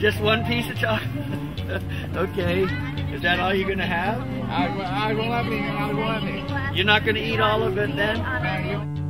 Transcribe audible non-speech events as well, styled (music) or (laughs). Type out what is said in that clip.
Just one piece of chocolate? (laughs) okay. Is that all you're going to have? I, I will have it. I will have it. You're not going to eat all of it then?